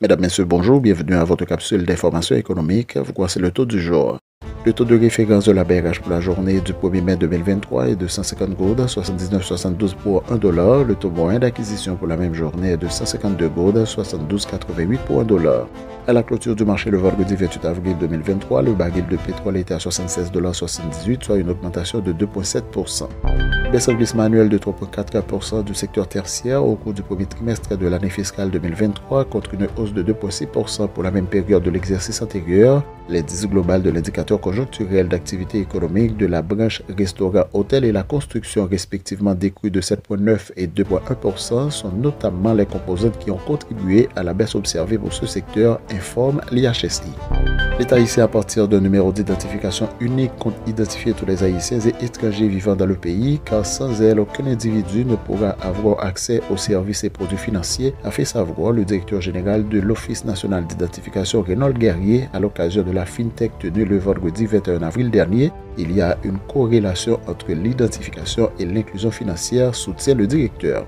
Mesdames, Messieurs, bonjour, bienvenue à votre capsule d'information économique. Voici le taux du jour. Le taux de référence de la BRH pour la journée du 1er mai 2023 est de 150 gouttes, 79,72 pour 1 dollar. Le taux moyen d'acquisition pour la même journée est de 152 gouttes, 72,88 pour 1 dollar. À la clôture du marché le vendredi 28 avril 2023, le baril de pétrole était à 76,78 soit une augmentation de 2,7 Baisse en glissement annuel de 3,4% du secteur tertiaire au cours du premier trimestre de l'année fiscale 2023 contre une hausse de 2,6% pour la même période de l'exercice antérieur. L'indice global de l'indicateur conjoncturel d'activité économique de la branche restaurant, hôtel et la construction respectivement décru de 7,9 et 2,1% sont notamment les composantes qui ont contribué à la baisse observée pour ce secteur informe l'IHSI. L'État ici, à partir d'un numéro d'identification unique compte identifier tous les Haïtiens et étrangers vivant dans le pays, car sans elle, aucun individu ne pourra avoir accès aux services et produits financiers, a fait savoir le directeur général de l'Office national d'identification Renaud Guerrier à l'occasion de la FinTech tenue le vendredi 21 avril dernier. Il y a une corrélation entre l'identification et l'inclusion financière, soutient le directeur.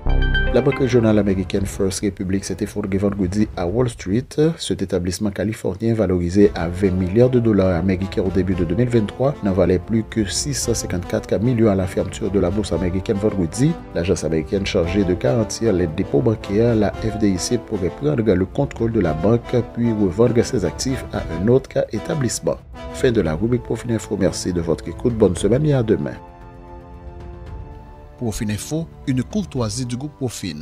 La banque régionale américaine First Republic s'est effondrée vendredi à Wall Street. Cet établissement californien valorisé à 20 milliards de dollars américains au début de 2023 n'en valait plus que 654 millions à la fermeture de la bourse américaine vendredi. L'agence américaine chargée de garantir les dépôts bancaires, la FDIC, pourrait prendre le contrôle de la banque puis revendre ses actifs à un autre établissement. Fin de la rubrique Profil Info. Merci de votre écoute. Bonne semaine et à demain. Profil Info, une courtoisie du groupe Profil.